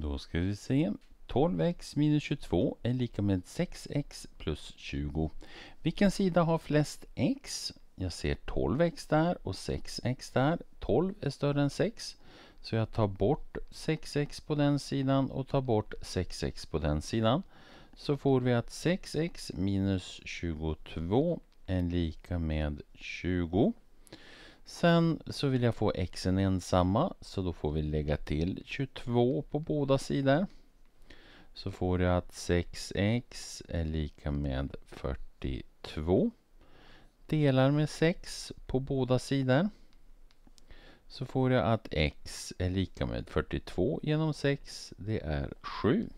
Då ska vi se. 12x minus 22 är lika med 6x plus 20. Vilken sida har flest x? Jag ser 12x där och 6x där. 12 är större än 6. Så jag tar bort 6x på den sidan och tar bort 6x på den sidan. Så får vi att 6x minus 22 är lika med 20. Sen så vill jag få xen ensamma så då får vi lägga till 22 på båda sidor. Så får jag att 6x är lika med 42. Delar med 6 på båda sidor. Så får jag att x är lika med 42 genom 6. Det är 7.